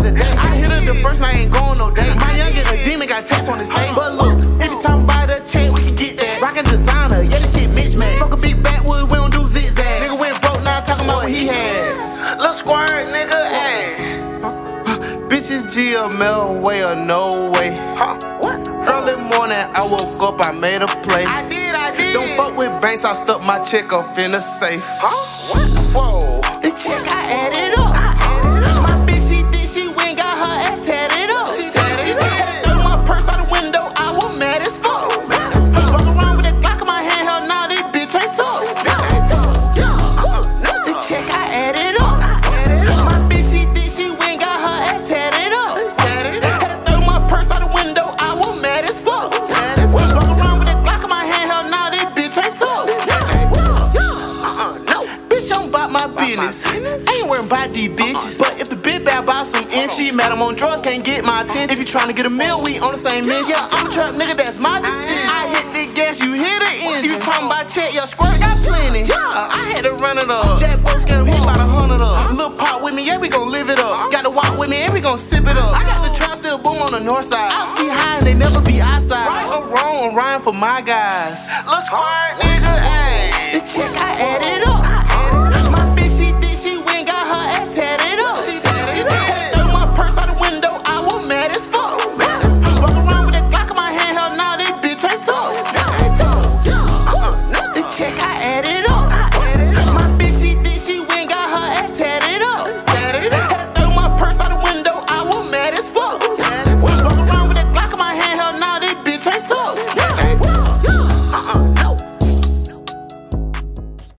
day. I hit her the first night, ain't going no day. My youngin' a demon got text on his face. But look, if you talking about a check, we can get that. Rockin' designer, yeah, this shit mismatch. Fuck a big backwood, we don't do zigzag. Nigga went broke, now talking about what he had. Lil Squirk, nigga, ayy. Bitches GMF way or no way. Huh? What? Early morning, I woke up, I made a play. I did, I did. Don't fuck with banks, I stuck my check off in the safe. Huh? What? Whoa. The check, business. I ain't worrying about these bitches. But if the bitch bad about some inch, she mad I'm on drugs, can't get my attention. If you tryna get a meal, we on the same mission. Yeah, I'm a trap nigga, that's my decision. I hit the gas, you hit the engine. You talking about check, your Squirk got plenty. Yeah, uh, I had to run it up. Uh. Jack Boat scam, he about a hundred up. Uh-huh. Little pop with me, yeah, we gon' live it up. Uh-huh. Got to walk with me, and we gon' sip it up. Uh-huh. I got the trap still boom on the north side. I be high and they never be outside. Right or wrong, I'm riding for my guys. Lil' Squirk, nigga, ayy. The check, I added up.